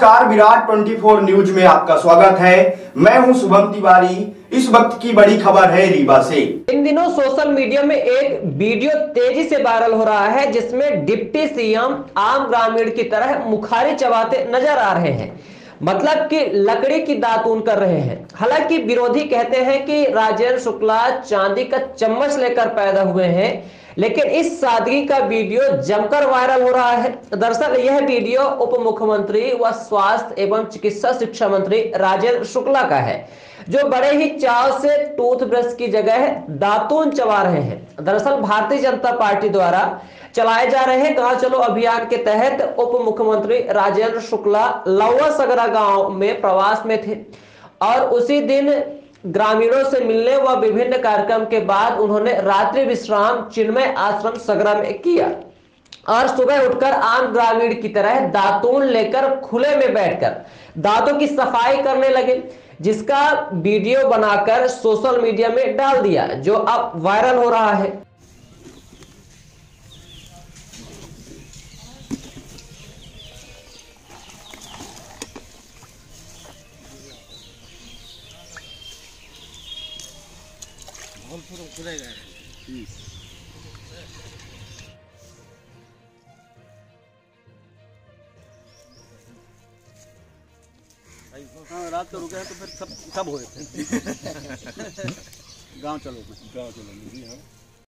नमस्कार, विराट 24 न्यूज़ में आपका स्वागत है। मैं हूँ शुभम तिवारी। इस वक्त की बड़ी खबर है रीवा से। इन दिनों सोशल मीडिया में एक वीडियो तेज़ी से वायरल हो रहा है, जिसमें डिप्टी सीएम आम ग्रामीण की तरह मुखारी चबाते नज़र आ रहे हैं। मतलब कि लकड़ी की दातून कर रहे हैं। हालाँकि विरोधी कहते हैं कि राजेंद्र शुक्ला चांदी का चम्मच लेकर पैदा हुए हैं। लेकिन इस सादगी का वीडियो जमकर वायरल हो रहा है। दरअसल, यह वीडियो उप मुख्यमंत्री व स्वास्थ्य एवं चिकित्सा शिक्षा मंत्री राजेंद्र शुक्ला का है, जो बड़े ही चाव से टूथब्रश की जगह दातून चबा रहे हैं। दरअसल, भारतीय जनता पार्टी द्वारा चलाए जा रहे गाँव चलो अभियान के तहत उप मुख्यमंत्री राजेंद्र शुक्ला लौवा सगरा गाँव में प्रवास में थे और उसी दिन ग्रामीणों से मिलने व विभिन्न कार्यक्रम के बाद उन्होंने रात्रि विश्राम, चिन्मय आश्रम सगरा में किया। और सुबह उठकर आम ग्रामीण की तरह दातून लेकर खुले में बैठकर दांतों की सफ़ाई करने लगे, जिसका वीडियो बनाकर सोशल मीडिया में डाल दिया, जो अब वायरल हो रहा है। हाँ रात को रुके हैं तो फिर सब सब हो गए गाँव चलो गाँव चलो